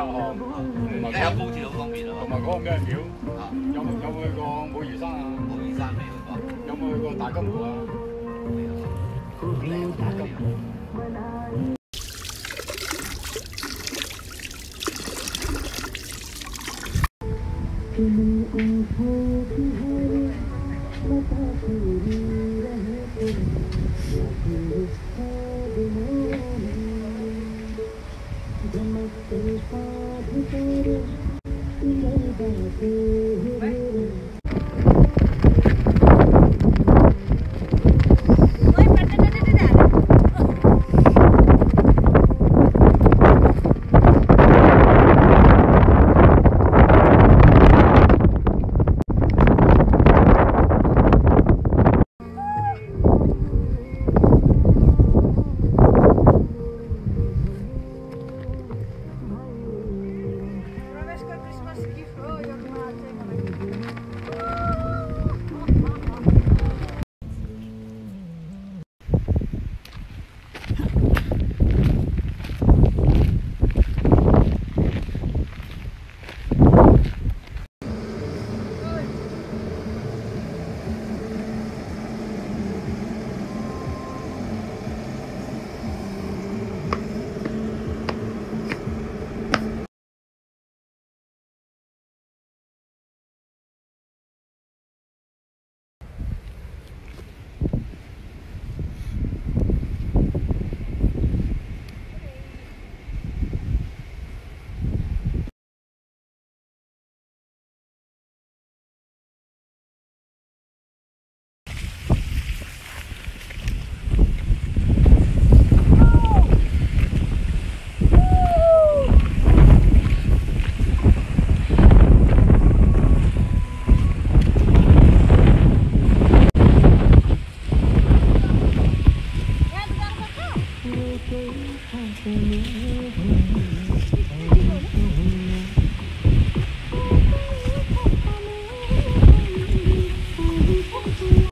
負責項，同埋而家有高鐵好方便啊嘛。同埋嗰個咩廟，啊，有冇有冇去過武夷山啊？武夷山未去過，有冇去過大金湖啊？靚大金湖。Ravesco Christmas Thank you. Thank you.